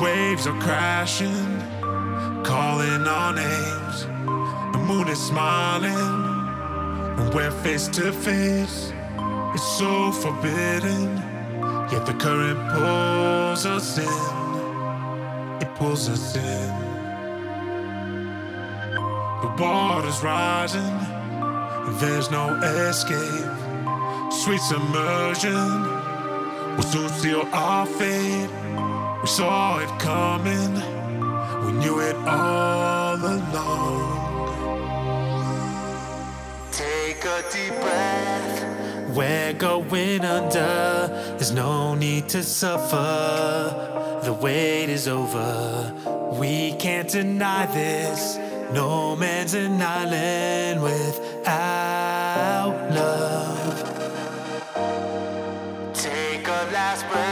waves are crashing, calling our names. The moon is smiling, and we're face to face. It's so forbidden, yet the current pulls us in. It pulls us in. The water's rising, and there's no escape. Sweet submersion will soon seal our fate. We saw it coming, we knew it all along. Take a deep breath. We're going under. There's no need to suffer. The wait is over. We can't deny this. No man's an island without love. Take a last breath.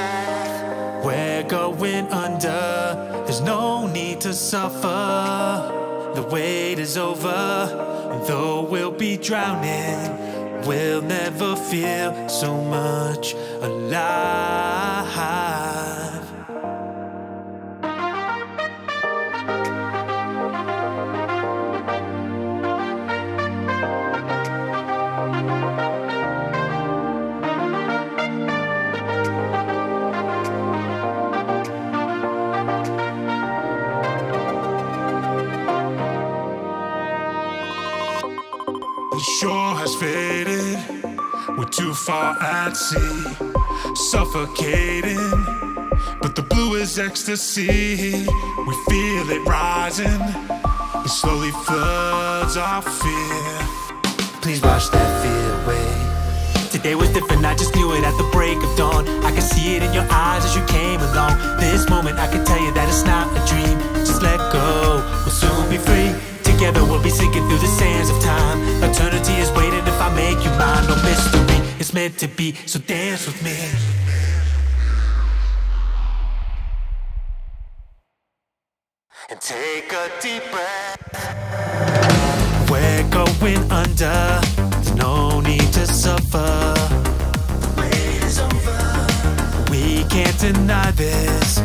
Need to suffer. The wait is over. Though we'll be drowning, we'll never feel so much alive. The shore has faded, we're too far at sea, suffocating. But the blue is ecstasy, we feel it rising, it slowly floods our fear. Please wash that fear away. Today was different, I just knew it at the break of dawn. I could see it in your eyes as you came along. This moment, I can tell you that it's not a dream. Just let go, we'll soon be free. Together, we'll be sinking through the sands of time. Eternity is waiting if I make you mine. No mystery, it's meant to be, so dance with me. And take a deep breath. We're going under, there's no need to suffer. The wait is over. We can't deny this.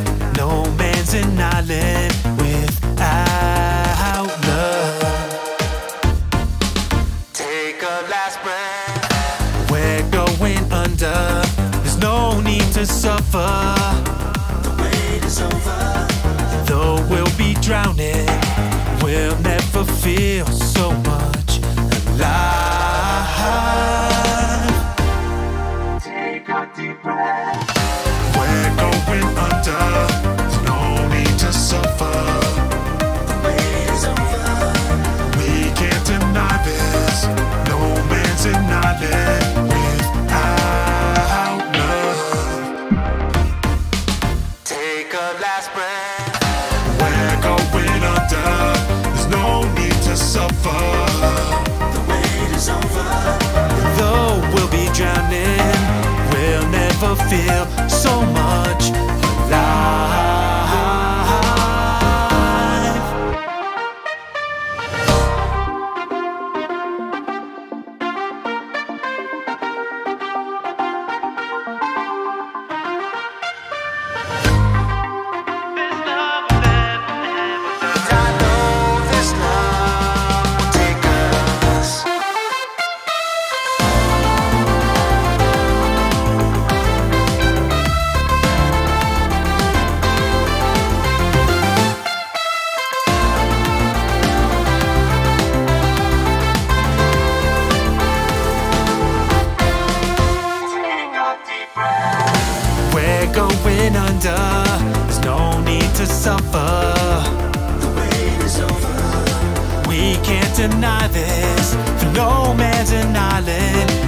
Under. There's no need to suffer. The wait is over. Though we'll be drowning, we'll never feel so feel so deny this, for no man's an island.